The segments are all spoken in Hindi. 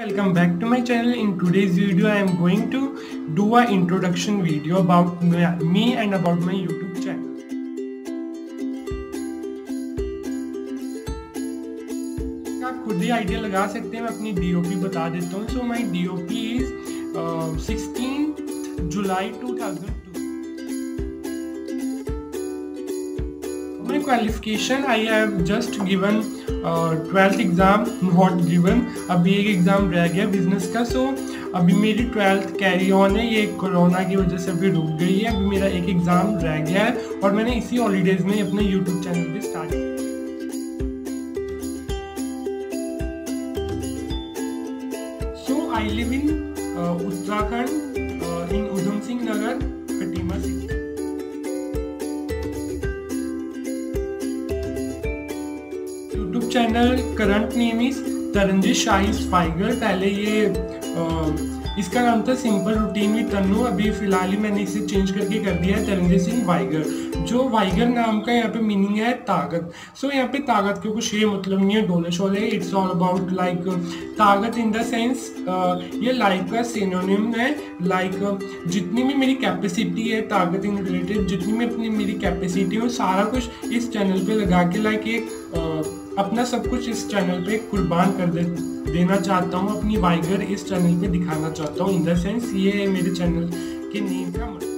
Welcome back to my channel. In today's video I am going to do a introduction video about me and about my YouTube channel. आप खुद ही आइडिया लगा सकते हैं मैं अपनी डीओपी बता देता हूँ so my DOB is sixteen July 2002 my qualification I have just given twelfth exam not given अभी एक एग्ज़ाम रह गया बिज़नेस का सो अभी मेरी ट्वेल्थ कैरी ऑन है। ये कोरोना की वजह से अभी रुक गई है। अभी मेरा एक एग्ज़ाम रह गया है और मैंने इसी हॉलीडेज़ में अपने यूट्यूब चैनल भी स्टार्ट किया। So I live in Uttarakhand in Udham Singh Nagar Khatima city channel current name is तरंजी शाही स्पाइगर। पहले ये आ, इसका नाम था सिंपल रूटीन विद तन्नू। अभी फ़िलहाल ही मैंने इसे चेंज करके कर दिया है तरंजीत सिंह वाइगर। जो वाइगर नाम का यहाँ पे मीनिंग है ताकत। सो so, यहाँ पे ताकत के कुछ ये मतलब नहीं है डोले शोले इट्स ऑल अबाउट लाइक ताकत इन द सेंस ये लाइफ का सिनोनिम है। लाइक like, जितनी भी मेरी कैपेसिटी है ताकत इन रिलेटेड जितनी भी अपनी मेरी कैपेसिटी है सारा कुछ इस चैनल पर लगा के लाइक एक अपना सब कुछ इस चैनल पे कुर्बान कर दे, देना चाहता हूँ, अपनी वाइगर इस चैनल पे दिखाना चाहता हूँ इन द सेंस ये मेरे चैनल के नेम का मतलब।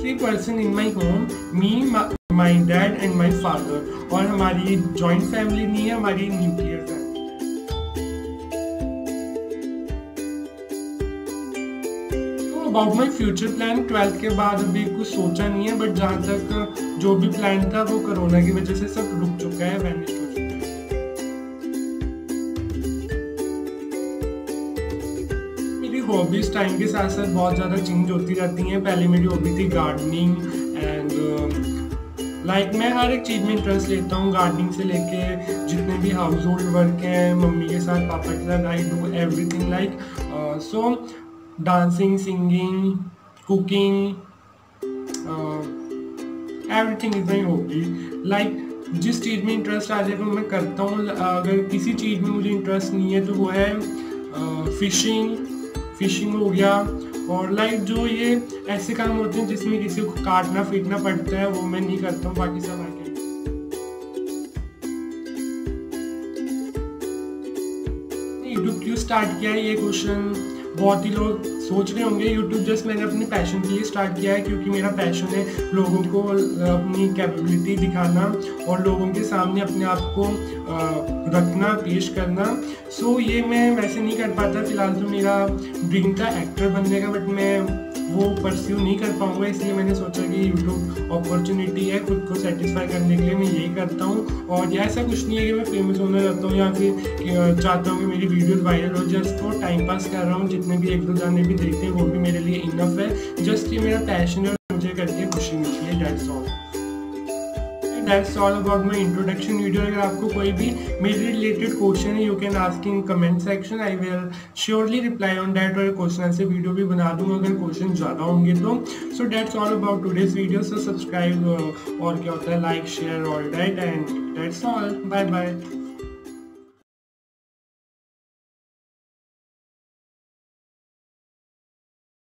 Three person in my home me my dad and my father और हमारी जॉइंट फैमिली नहीं है, हमारी nuclear family about my future plan twelfth के बाद अभी कुछ सोचा नहीं है बट जहाँ तक जो भी प्लान था वो कोरोना की वजह से सब रुक चुका है वैनिश हो चुका है। मेरी हॉबीज टाइम के साथ साथ बहुत ज़्यादा चेंज होती रहती हैं। पहले मेरी हॉबी थी गार्डनिंग एंड लाइक मैं हर एक चीज़ में इंटरेस्ट लेता हूँ गार्डनिंग से लेके जितने भी हाउस होल्ड वर्क हैं, मम्मी के साथ, पापा के साथ I do everything like so dancing, singing, cooking, everything is my hobby. Like जिस चीज़ में इंटरेस्ट आ जाए वो मैं करता हूँ अगर किसी चीज़ में मुझे इंटरेस्ट नहीं है तो वो है फिशिंग फिशिंग हो गया। और लाइक जो ये ऐसे काम होते हैं जिसमें किसी को काटना फीटना पड़ता है वो मैं नहीं करता हूँ बाकी सब आके यूट्यूब क्यों स्टार्ट किया है ये क्वेश्चन बहुत ही लोग सोच रहे होंगे यूट्यूब जस्ट मैंने अपने पैशन के लिए स्टार्ट किया है क्योंकि मेरा पैशन है लोगों को अपनी कैपेबिलिटी दिखाना और लोगों के सामने अपने आप को रखना पेश करना। सो so, ये मैं वैसे नहीं कर पाता फ़िलहाल तो मेरा ड्रीम था एक्टर बनने का बट मैं वो परस्यू नहीं कर पाऊँगा इसलिए मैंने सोचा कि यूट्यूब अपॉर्चुनिटी है खुद को सेटिस्फाई करने के लिए मैं यही करता हूँ। और या ऐसा कुछ नहीं है कि मैं फ़ेमस होना चाहता हूँ या फिर चाहता हूँ कि मेरी वीडियोज़ वायरल हो जस्ट तो टाइम पास कर रहा हूँ जितने भी एक दो जाने भी देखते हैं, वो भी मेरे लिए इनफ है। जस्ट ये मेरा पैशन है मुझे करके खुशी मिलती है that's all that's all about my introduction video अगर आपको कोई भी मेरे रिलेटेड क्वेश्चन है you can ask in comment section I will surely reply on that और क्वेश्चन से वीडियो भी बना दूँगा अगर क्वेश्चन ज़्यादा होंगे तो। So that's all about today's video so subscribe और क्या होता है like share all that and that's all bye bye